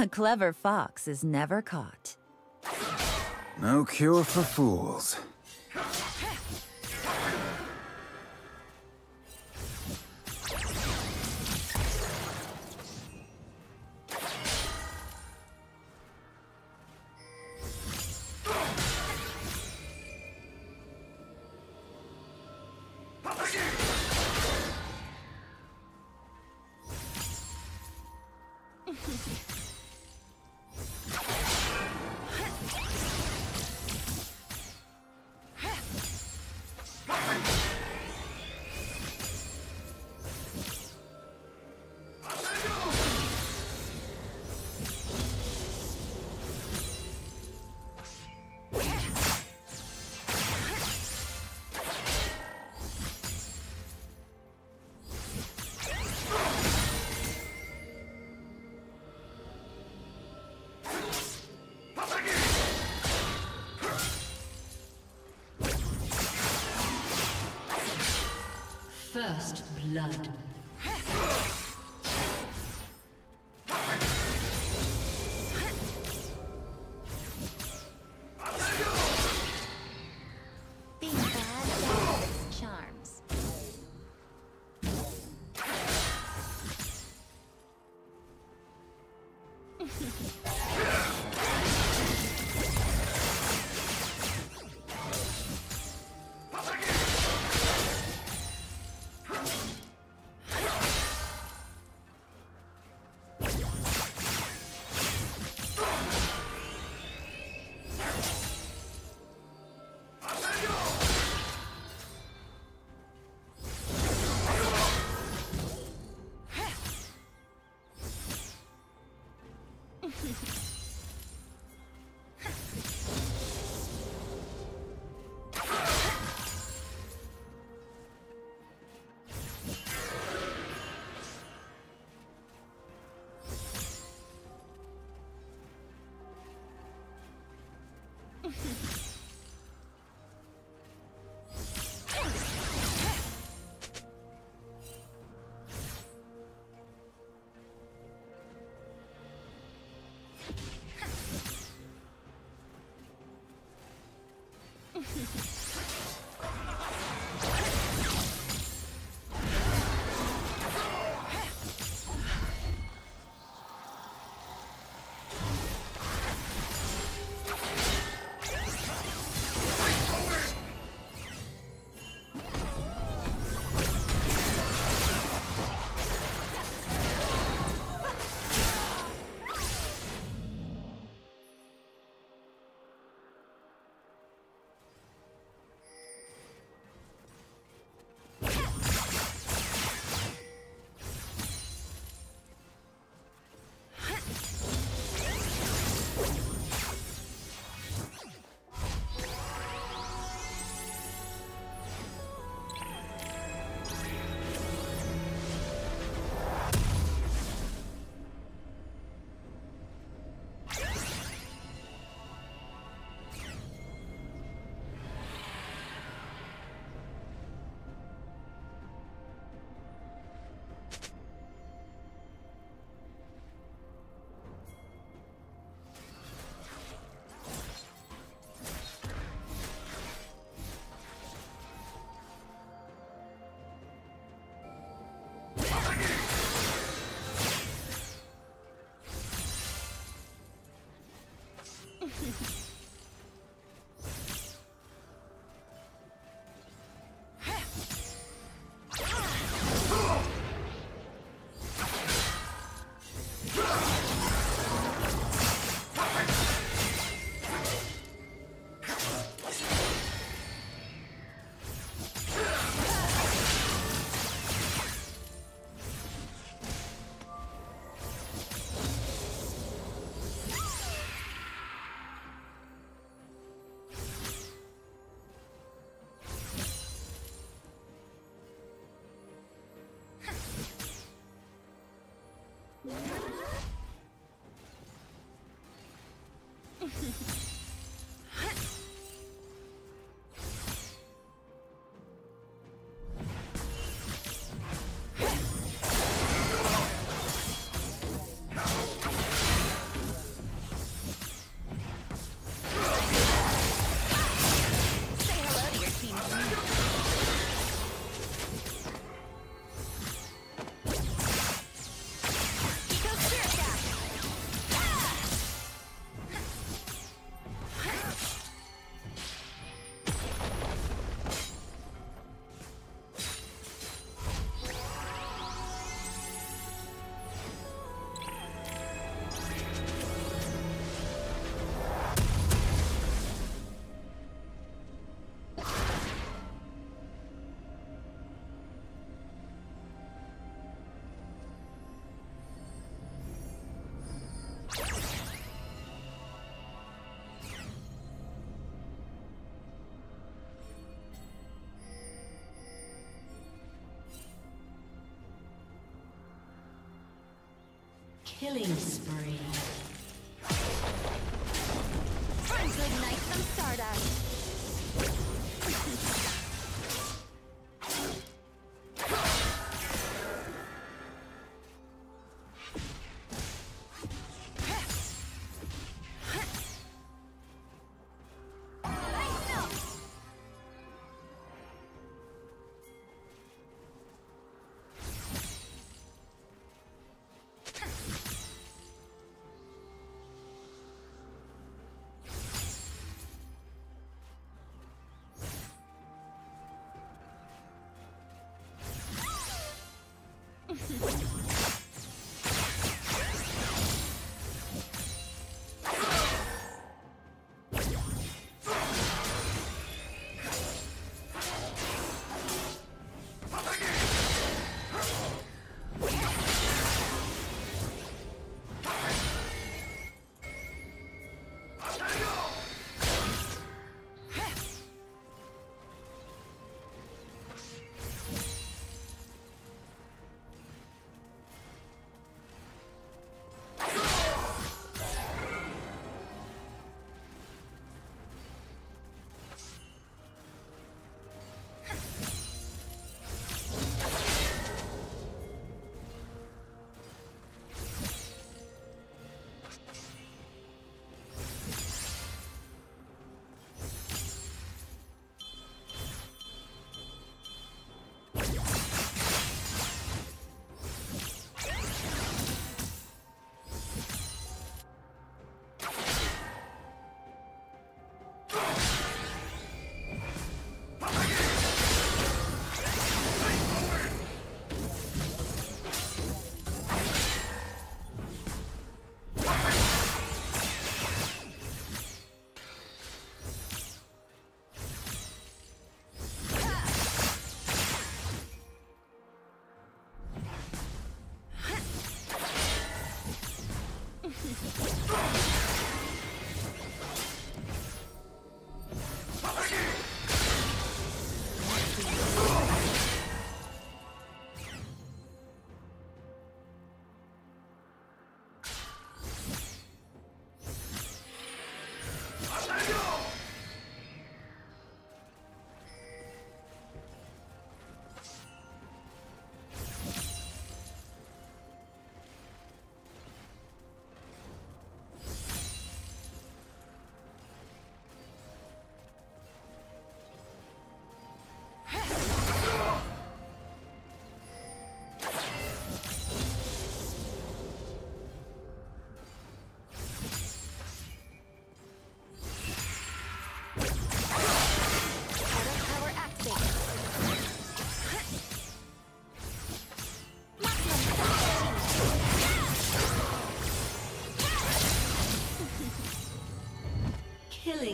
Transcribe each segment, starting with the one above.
A clever fox is never caught. No cure for fools. First blood. Thank you. Killing spree. To ignite some stardust.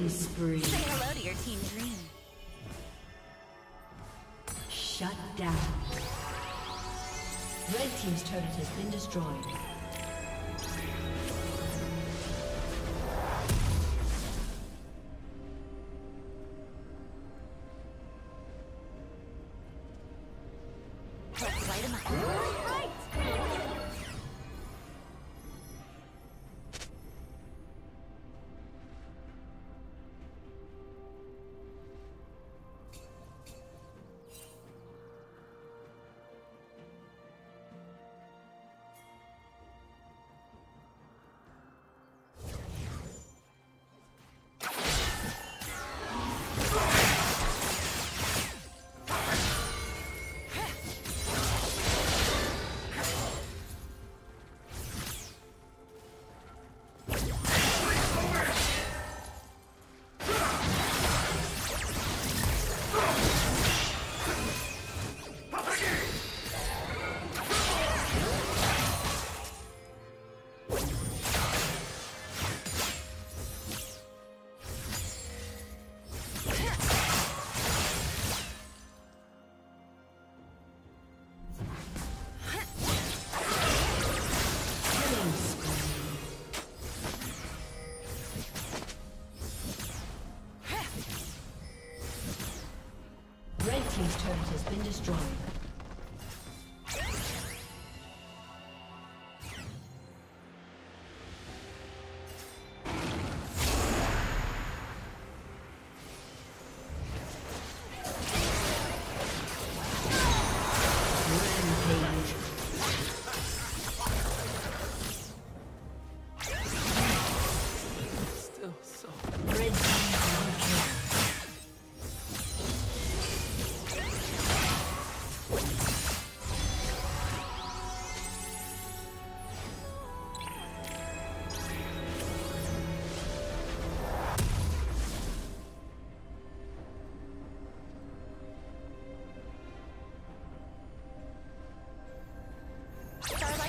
Killing spree. Say hello to your team dream. Shut down. Red Team's turret has been destroyed.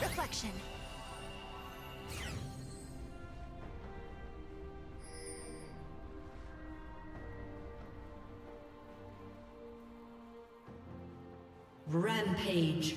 Reflection. Rampage.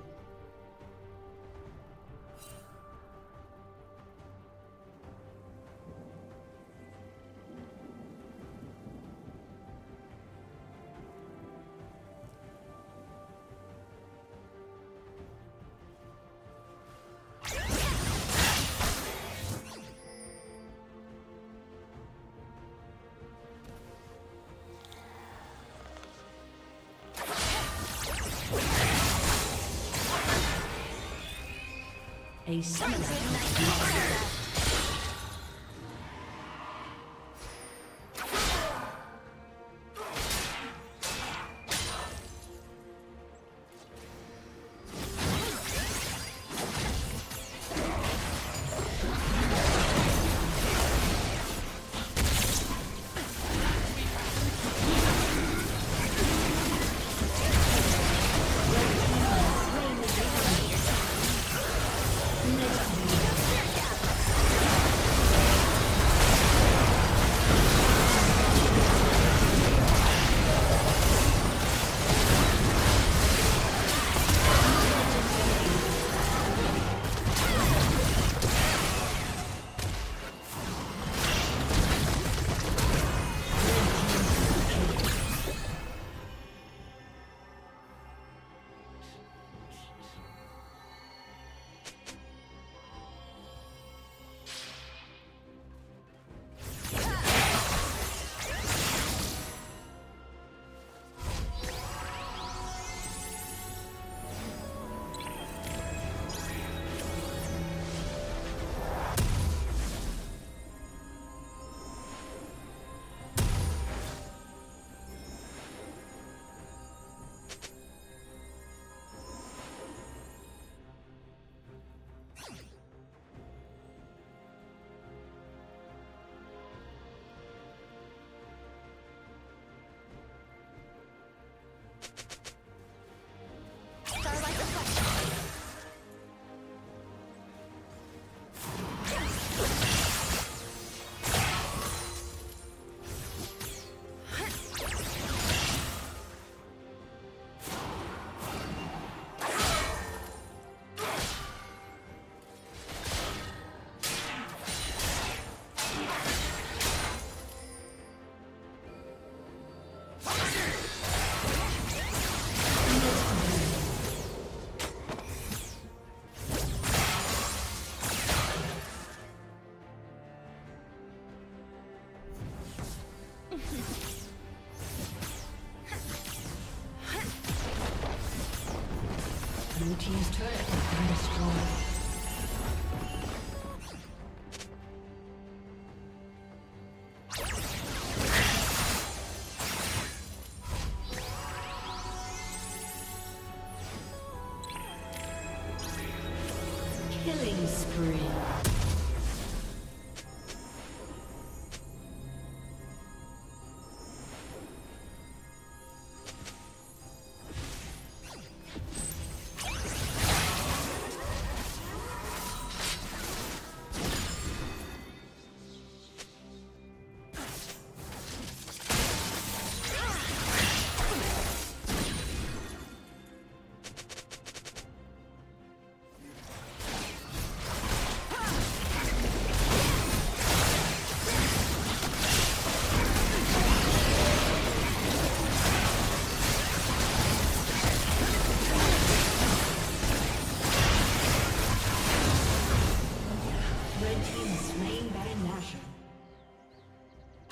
A summoner Killing spree.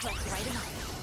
Him up.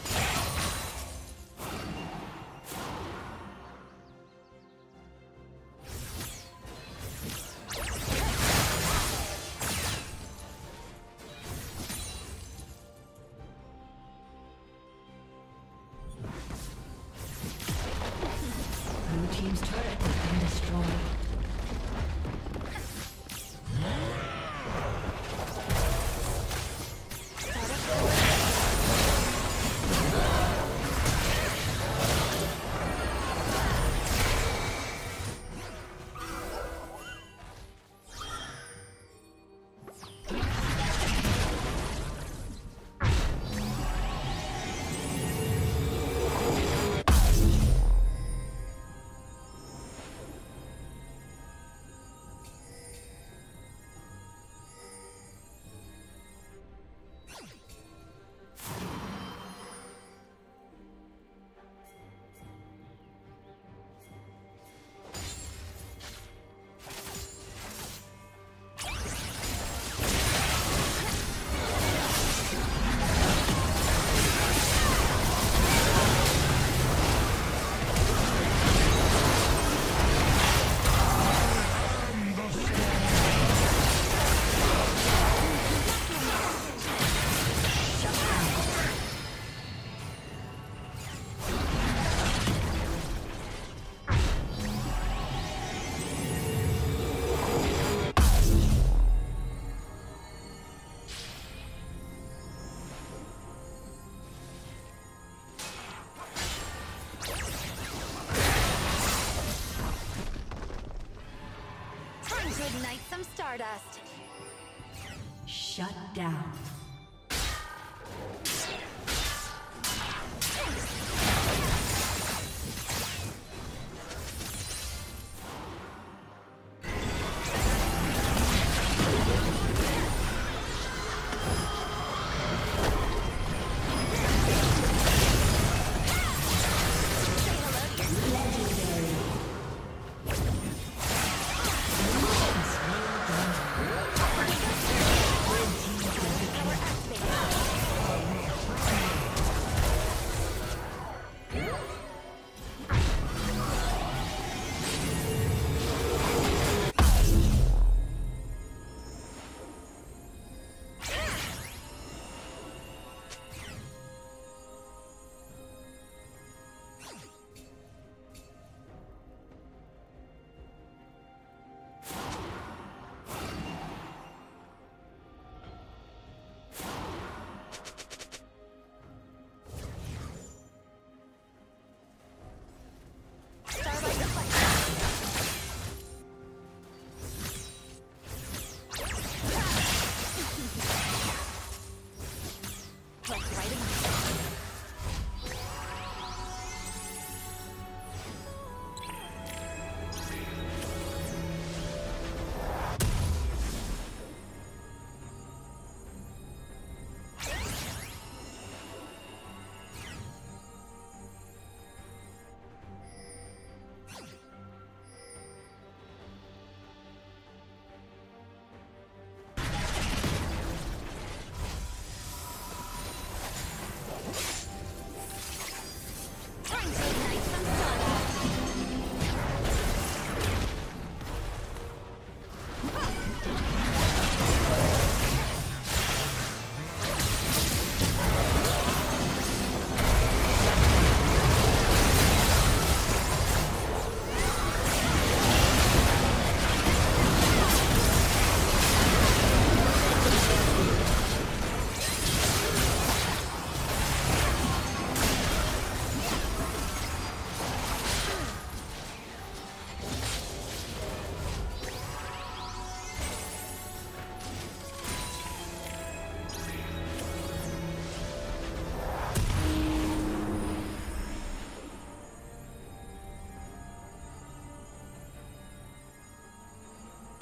Ignite some stardust. Shut down.